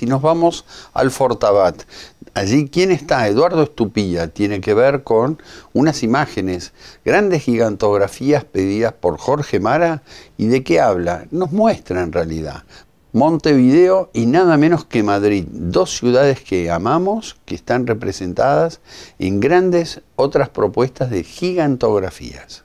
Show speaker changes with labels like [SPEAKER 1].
[SPEAKER 1] Si nos vamos al Fortabat, allí quién está, Eduardo Estupilla, tiene que ver con unas imágenes, grandes gigantografías pedidas por Jorge Mara, y de qué habla, nos muestra en realidad. Montevideo y nada menos que Madrid, dos ciudades que amamos, que están representadas en grandes otras propuestas de gigantografías.